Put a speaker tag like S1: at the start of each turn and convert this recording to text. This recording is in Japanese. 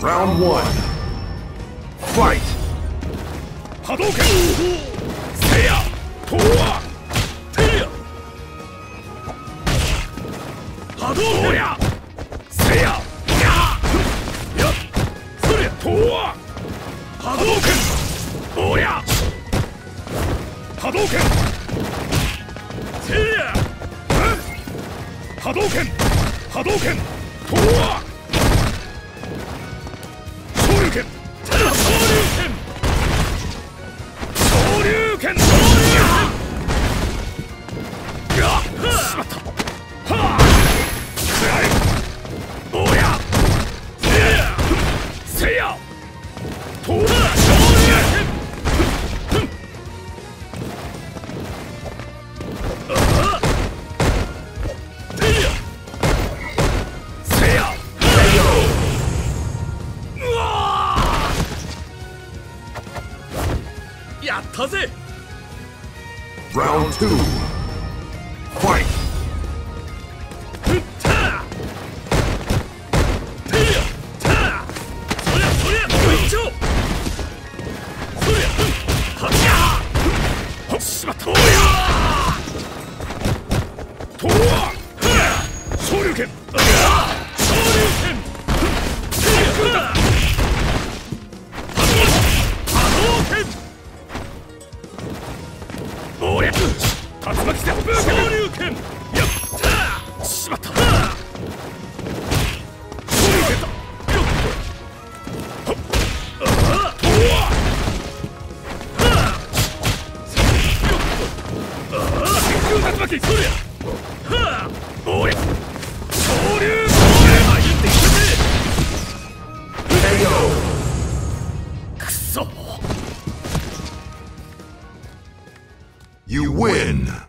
S1: Round one. Fight.
S2: Hadouken. Seiya. Toa. Teiya. Hadouken. Seiya. Ya. Ya. Surya. Toa. Hadouken. Oya. Hadouken. Seiya. Hadouken. Hadouken. Toa. Okay. やったぜ。
S1: Round
S2: 2と巻きそりゃはあ。昇竜。ボーってぜくそ
S1: You win!